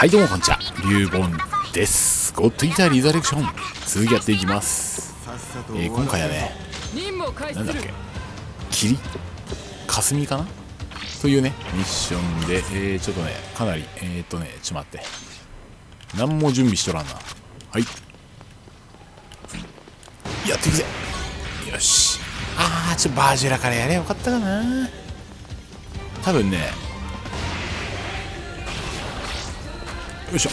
はいどうもこんにちは。リュウボンです。ゴッドイーターリザレクション。続きやっていきます、えー今回はねなんだっけ？霧霞かな？というねミッションで、えーちょっとねかなりえー、っとねちょっと待って。何も準備しとらんな。はい。やっていくぜ。よし。あーちょっとバージュラからやれ。ばよかったかな。多分ねよいしょ。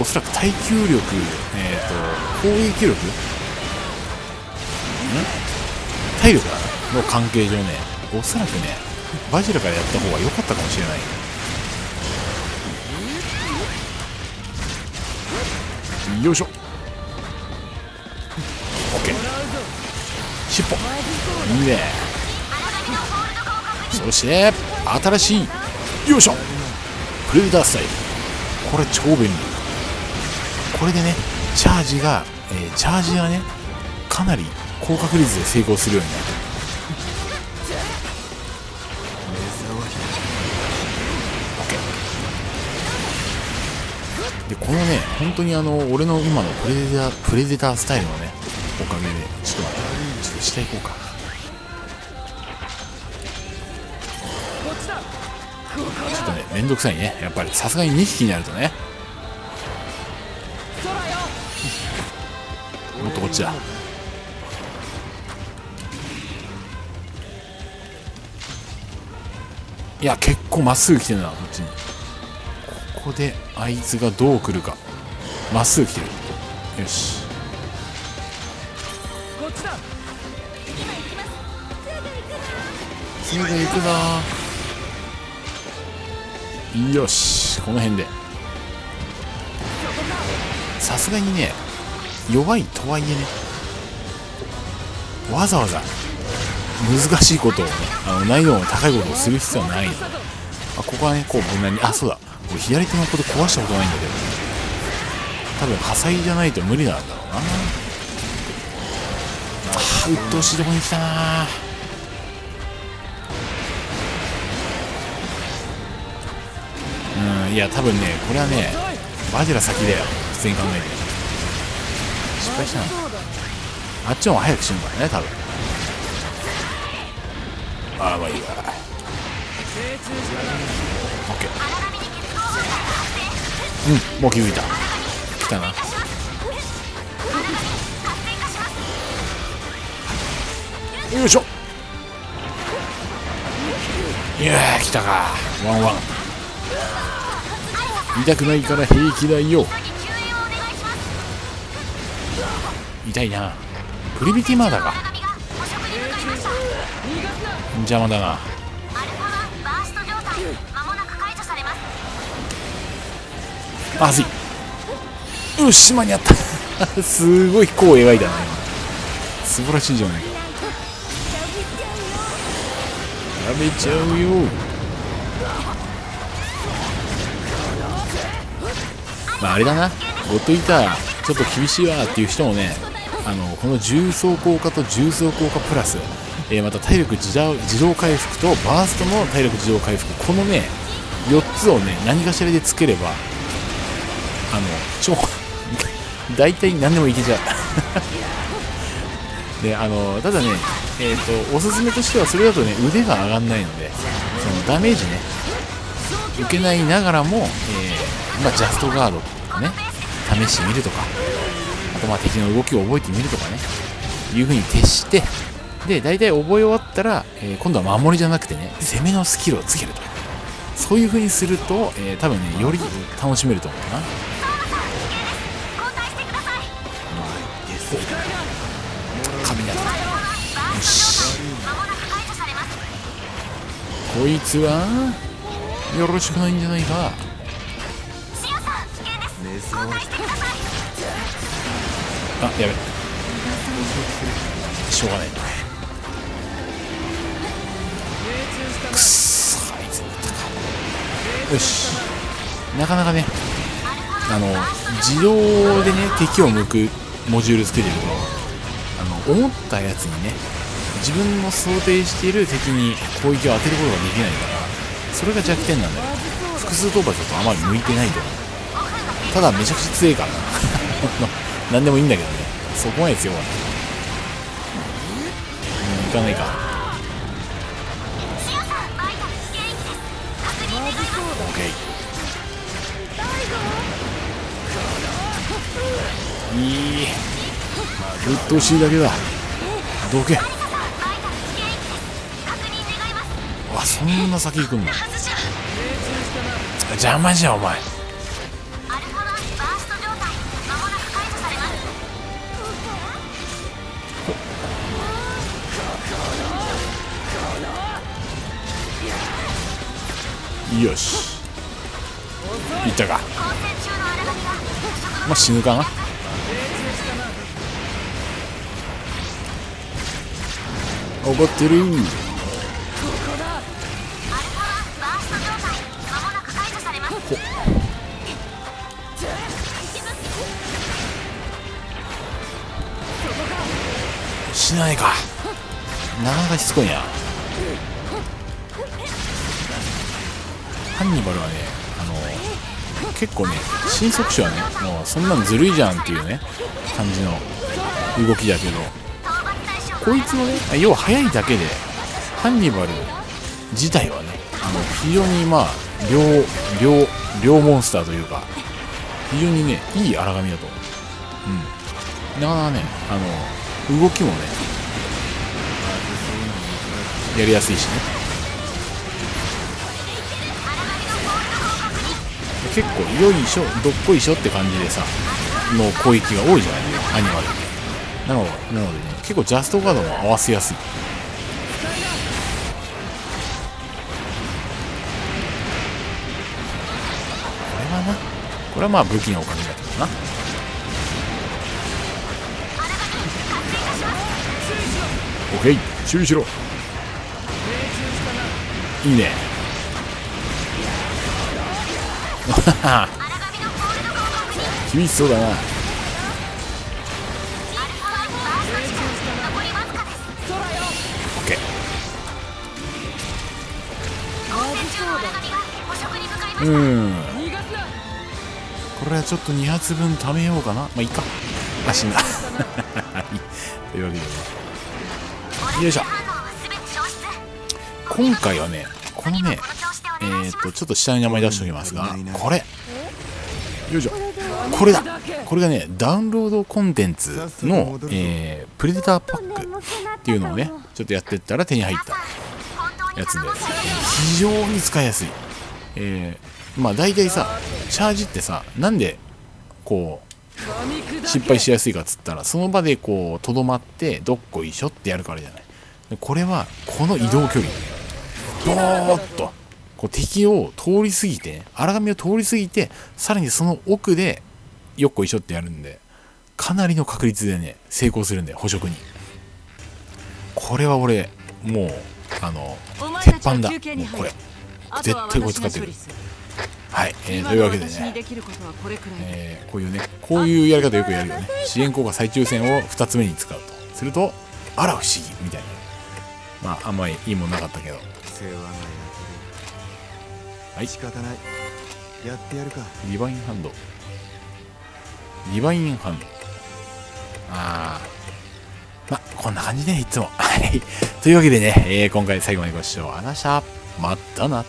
おそらく耐久力えっ、と攻撃力？ん？体力の関係上ねおそらくねバジラからやった方が良かったかもしれない。よいしょ。OK 尻尾。いいね。そして新しい。よいしょプレデタースタイルこれ超便利。これでねチャージが、えーチャージがねかなり高確率で成功するようになる。OK でこのね本当にあの俺の今のプレデタープレデタースタイルのねおかげでちょっと待ってちょっと下行こうか。ちょっとねめんどくさいね。やっぱりさすがに2匹になるとね。もっとこっちだ。いや結構まっすぐ来てるなこっちに。ここであいつがどう来るか。まっすぐ来てる。よし。す。ぐ行くぞよしこの辺で。さすがにね弱いとはいえねわざわざ難しいことをねあの難易度の高いことをする必要はない。のであここはねこう無難にあそうだ。俺左手のこと壊したことないんだけど。多分破砕じゃないと無理なんだろうな。あー鬱陶しいとこに来たな。うんいや多分ねこれはねバジラ先だよ。普通に考えて。失敗したな。あっちの方が早く死ぬからね多分。ああまあいいわ。OK うんもう気づいた。来たな。よいしょ。いやー来たか。ワンワン。痛くないから平気だよ。痛いな。プリビティマーダか。邪魔だな。まずい。よし間に合った。すごい飛行を描いたな今素晴らしいじゃないか。食べちゃうよ。まああれだな。ゴッドイーターちょっと厳しいわっていう人もねあのこの重装効果と重装効果プラス、えーまた体力自動回復とバーストの体力自動回復。このね4つをね何かしらでつければあの超 大体何でもいけちゃう。であのただねえっ、とおすすめとしてはそれだとね腕が上がんないのでそのダメージね受けないながらも、えーまあ、ジャストガードとかね試してみるとか。あとまあ敵の動きを覚えてみるとかね。いう風に徹して。で大体覚え終わったら、えー今度は守りじゃなくてね攻めのスキルをつけると。そういう風にすると、えー多分ねより楽しめると思うな。神だよし。こいつはよろしくないんじゃないか。あやべ。しょうがない。なくっそあいつにったか。よし。なかなかねあの自動でね敵を向くモジュールつけてるとあの思ったやつにね自分の想定している敵に攻撃を当てることができないからそれが弱点なんだよ。複数討伐だとあまり向いてないと。思うただめちゃくちゃ強いから。な 何でもいいんだけどね。そこまで強くない。うんいかないか。オッケーいいうっとうしいだけだ。どけ。わそんな先行くんだ。邪魔じゃんお前よし。いったか。まあ死ぬかな。怒ってるしないか。なかなかしつこいな。ハンニバルはねあの結構ね新速種はね。もうそんなんずるいじゃんっていうね感じの動きだけど。こいつのね要は速いだけでハンニバル自体はねあの非常にまあ両両両モンスターというか非常にねいい荒髪だと。うん。なかなかねあの動きもねやりやすいしね。結構よいしょどっこいしょって感じでさの攻撃が多いじゃないですかアニマルなのなのでね結構ジャストガードも合わせやすい。これはなこれはまあ武器のおかげだけどな。オッケー注意しろいいね。厳しそうだな。オッケー。うん。これはちょっと2発分貯めようかな。まあいいか。あ死んだ。というわけでね。よいしょ。今回はねこのねえー、っとちょっと下に名前出しておきますがこれ。よいしょ。これだ。これがねダウンロードコンテンツの、えー、プレデターパックっていうのをねちょっとやってったら手に入ったやつで非常に使いやすい。えー、まあ大体さチャージってさなんでこう失敗しやすいかっつったらその場でこうとどまってどっこいしょってやるからじゃない。これはこの移動距離。ドーッと。こう敵を通り過ぎて荒波を通り過ぎてさらにその奥でよっこいしょってやるんでかなりの確率でね成功するんで捕食に。これは俺もうあの鉄板だ。もうこれ。絶対これ使ってる。はい、えー、というわけでね、えー、こういうねこういうやり方よくやるよね。支援効果再抽選を2つ目に使うと。するとあら不思議みたいなまああんまりいいもんなかったけど。はい。仕方ない。やってやるか。リバインハンド。リバインハンド。あー。まあこんな感じで、ね、いつも。はい。というわけでね、えー、今回最後までご視聴ありがとうございました。またな